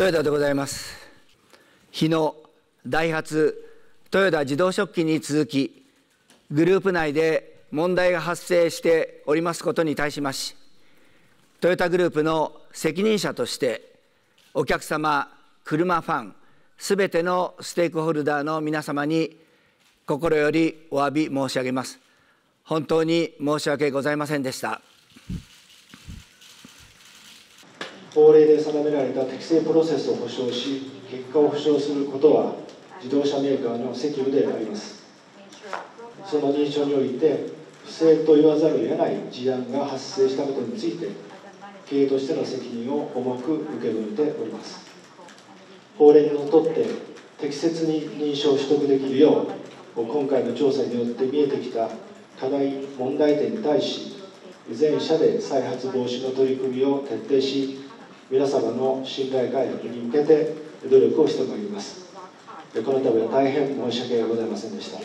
豊田でございます。日野ダイハツ豊田自動食器に続きグループ内で問題が発生しておりますことに対しましトヨタグループの責任者としてお客様車ファンすべてのステークホルダーの皆様に心よりお詫び申し上げます。本当に申し訳ございませんでした。法令で定められた適正プロセスを保証し結果を保証することは自動車メーカーの責務であります。その認証において不正と言わざるを得ない事案が発生したことについて経営としての責任を重く受け止めております。法令にのっとって適切に認証を取得できるよう今回の調査によって見えてきた課題問題点に対し全社で再発防止の取り組みを徹底し皆様の信頼回復に向けて努力をしてまいります。この度は大変申し訳ございませんでした。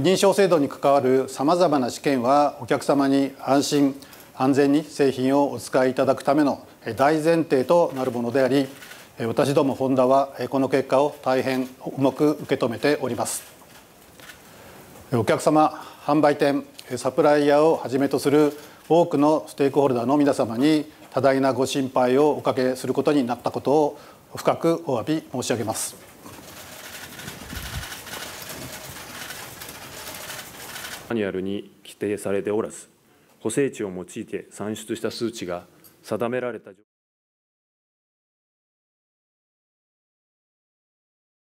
認証制度に関わるさまざまな試験はお客様に安心安全に製品をお使いいただくための大前提となるものであり私どもホンダはこの結果を大変重く受け止めております。お客様販売店サプライヤーをはじめとする多くのステークホルダーの皆様に多大なご心配をおかけすることになったことを深くお詫び申し上げます。マニュアルに規定されておらず補正値を用いて算出した数値が定められた